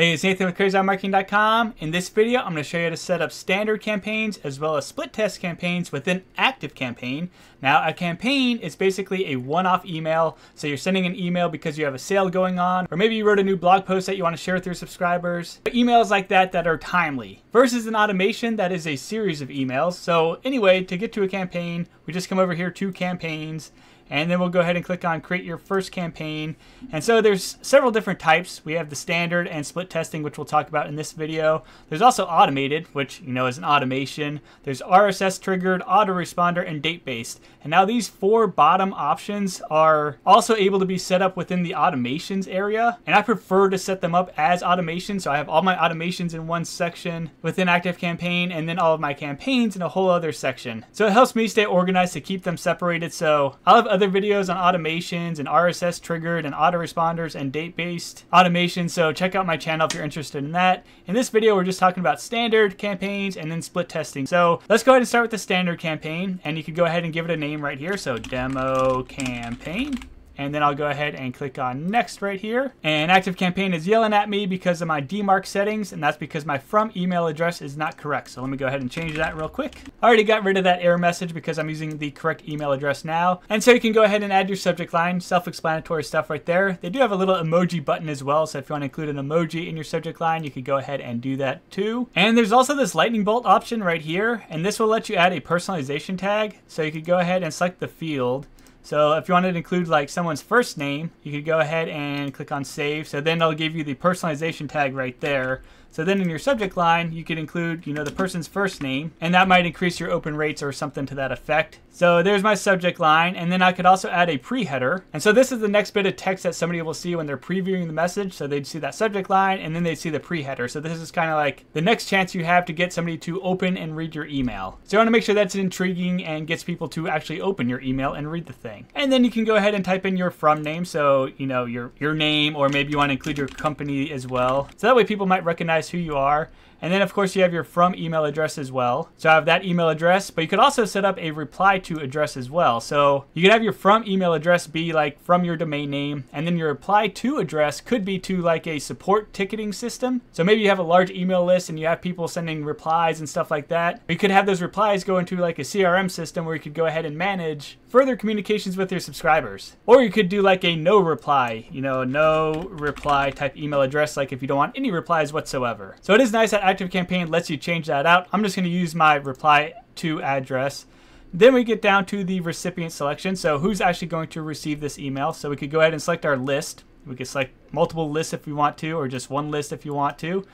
Hey, it's Nathan with CrazyEyeMarketing.com. In this video, I'm going to show you how to set up standard campaigns as well as split test campaigns within an Active Campaign. Now, a campaign is basically a one-off email. So you're sending an email because you have a sale going on, or maybe you wrote a new blog post that you want to share with your subscribers. But Emails like that that are timely versus an automation that is a series of emails. So anyway, to get to a campaign, we just come over here to campaigns and then we'll go ahead and click on create your first campaign. And so there's several different types. We have the standard and split testing, which we'll talk about in this video. There's also automated, which you know is an automation. There's RSS triggered, autoresponder, and date based. And now these four bottom options are also able to be set up within the automations area. And I prefer to set them up as automations. So I have all my automations in one section within Active Campaign and then all of my campaigns in a whole other section. So it helps me stay organized to keep them separated. So I'll have other videos on automations and RSS triggered and autoresponders and date-based automation. So check out my channel if you're interested in that. In this video, we're just talking about standard campaigns and then split testing. So let's go ahead and start with the standard campaign and you can go ahead and give it a name right here. So demo campaign and then I'll go ahead and click on next right here. And Active Campaign is yelling at me because of my DMARC settings, and that's because my from email address is not correct. So let me go ahead and change that real quick. I already got rid of that error message because I'm using the correct email address now. And so you can go ahead and add your subject line, self-explanatory stuff right there. They do have a little emoji button as well, so if you want to include an emoji in your subject line, you could go ahead and do that too. And there's also this lightning bolt option right here, and this will let you add a personalization tag. So you could go ahead and select the field so if you wanted to include like someone's first name, you could go ahead and click on save. So then they'll give you the personalization tag right there. So then in your subject line, you could include, you know, the person's first name, and that might increase your open rates or something to that effect. So there's my subject line, and then I could also add a pre-header. And so this is the next bit of text that somebody will see when they're previewing the message. So they'd see that subject line, and then they'd see the pre-header. So this is kind of like the next chance you have to get somebody to open and read your email. So you want to make sure that's intriguing and gets people to actually open your email and read the thing. And then you can go ahead and type in your from name. So, you know, your, your name, or maybe you want to include your company as well. So that way people might recognize who you are. And then of course you have your from email address as well. So I have that email address, but you could also set up a reply to address as well. So you could have your from email address be like from your domain name, and then your reply to address could be to like a support ticketing system. So maybe you have a large email list and you have people sending replies and stuff like that. you could have those replies go into like a CRM system where you could go ahead and manage further communications with your subscribers. Or you could do like a no reply, you know, no reply type email address, like if you don't want any replies whatsoever. So it is nice that Active Campaign lets you change that out. I'm just going to use my reply to address. Then we get down to the recipient selection. So who's actually going to receive this email? So we could go ahead and select our list. We could select multiple lists if we want to, or just one list if you want to.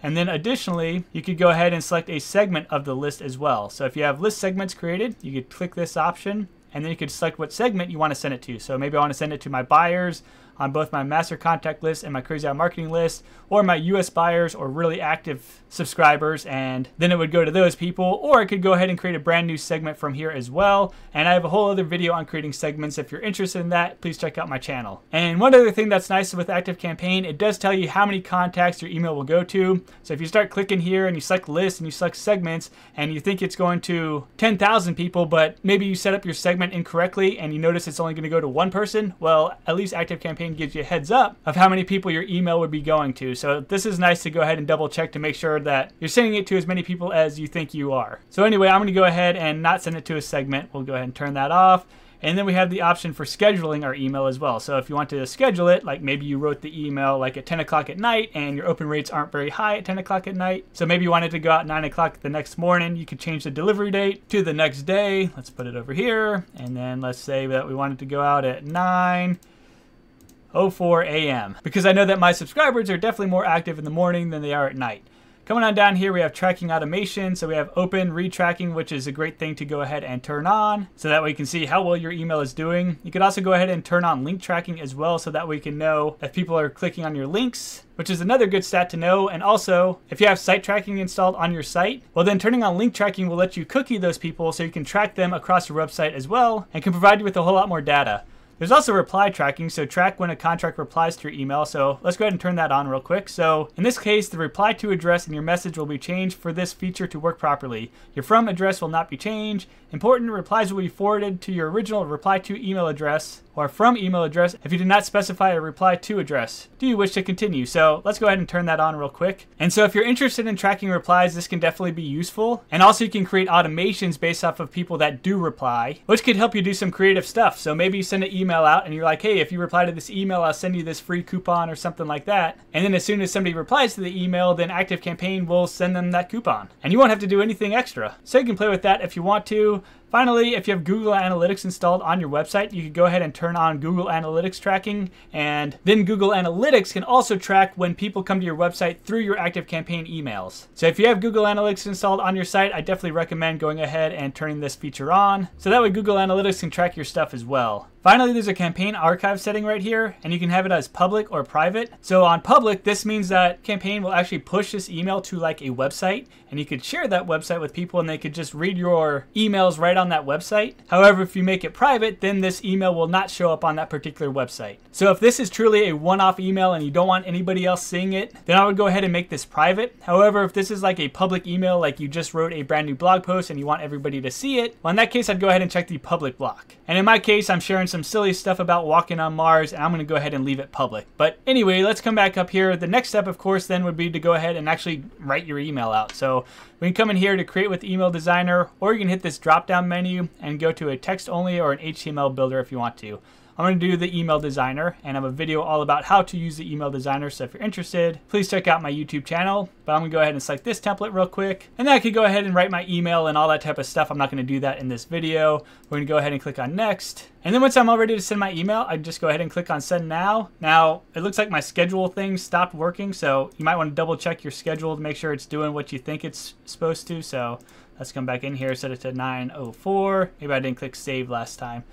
And then additionally, you could go ahead and select a segment of the list as well. So if you have list segments created, you could click this option and then you could select what segment you want to send it to. So maybe I want to send it to my buyers, on both my master contact list and my Crazy Eye Marketing list, or my US buyers or really active subscribers, and then it would go to those people. Or I could go ahead and create a brand new segment from here as well. And I have a whole other video on creating segments. If you're interested in that, please check out my channel. And one other thing that's nice with Active Campaign, it does tell you how many contacts your email will go to. So if you start clicking here and you select lists and you select segments, and you think it's going to 10,000 people, but maybe you set up your segment incorrectly and you notice it's only going to go to one person, well, at least Active Campaign gives you a heads up of how many people your email would be going to. So this is nice to go ahead and double check to make sure that you're sending it to as many people as you think you are. So anyway, I'm going to go ahead and not send it to a segment. We'll go ahead and turn that off. And then we have the option for scheduling our email as well. So if you want to schedule it, like maybe you wrote the email like at 10 o'clock at night and your open rates aren't very high at 10 o'clock at night. So maybe you wanted to go out 9 o'clock the next morning. You could change the delivery date to the next day. Let's put it over here. And then let's say that we wanted to go out at 9 04 a.m. because I know that my subscribers are definitely more active in the morning than they are at night. Coming on down here, we have tracking automation. So we have open retracking, which is a great thing to go ahead and turn on. So that way you can see how well your email is doing. You could also go ahead and turn on link tracking as well. So that way you can know if people are clicking on your links, which is another good stat to know. And also, if you have site tracking installed on your site, well then turning on link tracking will let you cookie those people so you can track them across your website as well and can provide you with a whole lot more data. There's also reply tracking, so track when a contract replies to your email. So let's go ahead and turn that on real quick. So in this case, the reply to address in your message will be changed for this feature to work properly. Your from address will not be changed. Important replies will be forwarded to your original reply to email address or from email address if you did not specify a reply to address. Do you wish to continue? So let's go ahead and turn that on real quick. And so if you're interested in tracking replies, this can definitely be useful. And also you can create automations based off of people that do reply, which could help you do some creative stuff. So maybe you send an email out and you're like, hey, if you reply to this email, I'll send you this free coupon or something like that. And then as soon as somebody replies to the email, then ActiveCampaign will send them that coupon. And you won't have to do anything extra. So you can play with that if you want to. Finally, if you have Google Analytics installed on your website, you can go ahead and turn on Google Analytics tracking, and then Google Analytics can also track when people come to your website through your ActiveCampaign emails. So if you have Google Analytics installed on your site, I definitely recommend going ahead and turning this feature on, so that way Google Analytics can track your stuff as well. Finally, there's a campaign archive setting right here, and you can have it as public or private. So on public, this means that campaign will actually push this email to like a website, and you could share that website with people and they could just read your emails right on that website. However, if you make it private, then this email will not show up on that particular website. So if this is truly a one-off email and you don't want anybody else seeing it, then I would go ahead and make this private. However, if this is like a public email, like you just wrote a brand new blog post and you want everybody to see it, well in that case, I'd go ahead and check the public block. And in my case, I'm sharing some silly stuff about walking on Mars, and I'm going to go ahead and leave it public. But anyway, let's come back up here. The next step, of course, then would be to go ahead and actually write your email out. So we can come in here to create with Email Designer, or you can hit this drop-down menu and go to a text-only or an HTML builder if you want to. I'm going to do the email designer and I have a video all about how to use the email designer. So if you're interested, please check out my YouTube channel. But I'm going to go ahead and select this template real quick. And then I could go ahead and write my email and all that type of stuff. I'm not going to do that in this video. We're going to go ahead and click on next. And then once I'm all ready to send my email, I just go ahead and click on send now. Now, it looks like my schedule thing stopped working. So you might want to double check your schedule to make sure it's doing what you think it's supposed to. So let's come back in here, set it to 904. Maybe I didn't click save last time.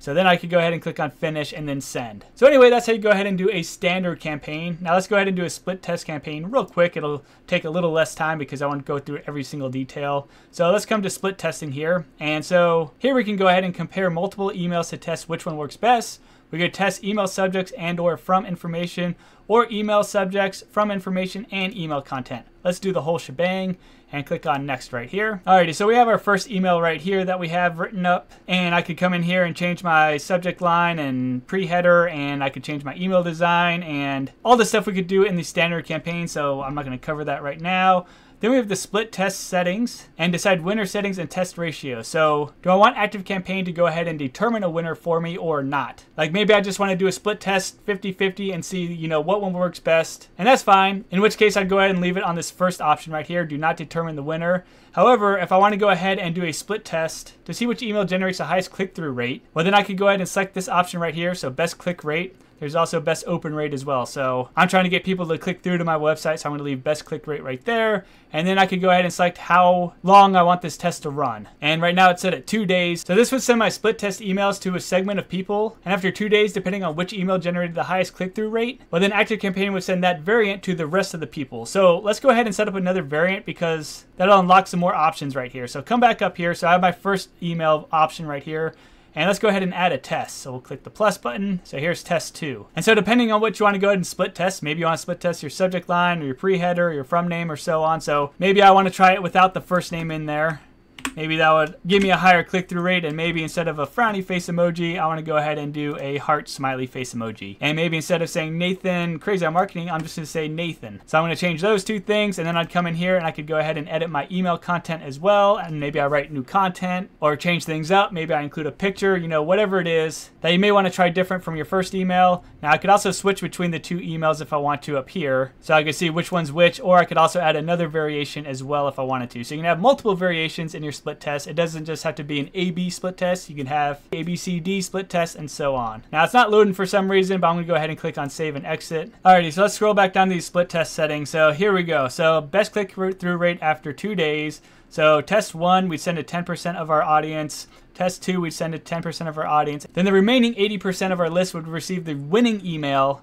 So then I could go ahead and click on finish and then send. So anyway, that's how you go ahead and do a standard campaign. Now let's go ahead and do a split test campaign real quick. It'll take a little less time because I want to go through every single detail. So let's come to split testing here. And so here we can go ahead and compare multiple emails to test which one works best. We could test email subjects and or from information or email subjects from information and email content. Let's do the whole shebang and click on next right here. Alrighty, so we have our first email right here that we have written up and I could come in here and change my subject line and pre-header and I could change my email design and all the stuff we could do in the standard campaign so I'm not going to cover that right now. Then we have the split test settings and decide winner settings and test ratio. So do I want ActiveCampaign to go ahead and determine a winner for me or not? Like maybe I just want to do a split test 50-50 and see, you know, what one works best. And that's fine. In which case I'd go ahead and leave it on this first option right here. Do not determine the winner. However, if I want to go ahead and do a split test to see which email generates the highest click-through rate, well then I could go ahead and select this option right here. So best click rate. There's also best open rate as well. So I'm trying to get people to click through to my website, so I'm going to leave best click rate right there. And then I could go ahead and select how long I want this test to run. And right now it's set at two days. So this would send my split test emails to a segment of people. And after two days, depending on which email generated the highest click-through rate, well then ActiveCampaign would send that variant to the rest of the people. So let's go ahead and set up another variant because that'll unlock some more options right here. So come back up here. So I have my first email option right here. And let's go ahead and add a test. So we'll click the plus button. So here's test two. And so depending on what you want to go ahead and split test, maybe you want to split test your subject line or your pre-header, your from name or so on. So maybe I want to try it without the first name in there. Maybe that would give me a higher click-through rate and maybe instead of a frowny face emoji, I want to go ahead and do a heart smiley face emoji. And maybe instead of saying Nathan Crazy on Marketing, I'm just going to say Nathan. So I'm going to change those two things and then I'd come in here and I could go ahead and edit my email content as well. And maybe I write new content or change things up. Maybe I include a picture, you know, whatever it is that you may want to try different from your first email. Now I could also switch between the two emails if I want to up here. So I could see which one's which or I could also add another variation as well if I wanted to. So you can have multiple variations in your split test. It doesn't just have to be an A-B split test. You can have A-B-C-D split test and so on. Now it's not loading for some reason, but I'm gonna go ahead and click on save and exit. Alrighty, so let's scroll back down to these split test settings. So here we go. So best click through rate after two days. So test one, we send to 10% of our audience. Test two, we send to 10% of our audience. Then the remaining 80% of our list would receive the winning email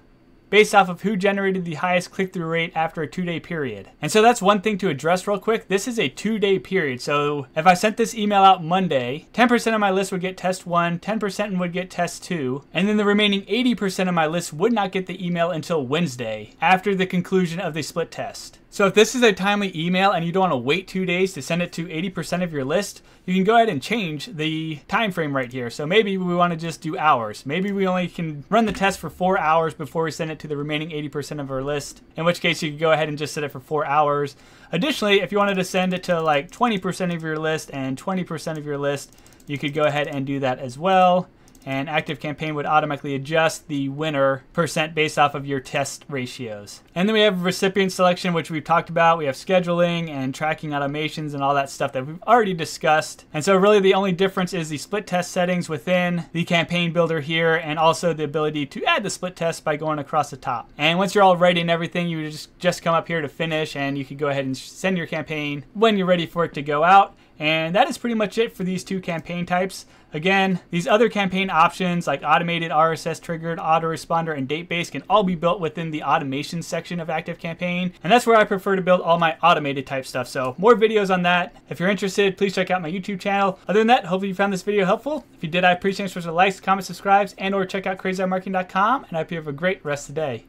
based off of who generated the highest click through rate after a two day period. And so that's one thing to address real quick. This is a two day period. So if I sent this email out Monday, 10% of my list would get test one, 10% would get test two, and then the remaining 80% of my list would not get the email until Wednesday after the conclusion of the split test. So if this is a timely email and you don't want to wait two days to send it to 80% of your list, you can go ahead and change the time frame right here. So maybe we want to just do hours. Maybe we only can run the test for four hours before we send it to the remaining 80% of our list, in which case you could go ahead and just set it for four hours. Additionally, if you wanted to send it to like 20% of your list and 20% of your list, you could go ahead and do that as well and active campaign would automatically adjust the winner percent based off of your test ratios. And then we have recipient selection, which we've talked about. We have scheduling and tracking automations and all that stuff that we've already discussed. And so really the only difference is the split test settings within the campaign builder here and also the ability to add the split test by going across the top. And once you're all ready and everything, you just, just come up here to finish and you can go ahead and send your campaign when you're ready for it to go out. And that is pretty much it for these two campaign types. Again, these other campaign options like automated RSS triggered, autoresponder, and date-based can all be built within the automation section of ActiveCampaign. And that's where I prefer to build all my automated type stuff. So more videos on that. If you're interested, please check out my YouTube channel. Other than that, hopefully you found this video helpful. If you did, I appreciate it. So likes, comments, subscribes, and or check out crazyeyemarketing.com. And I hope you have a great rest of the day.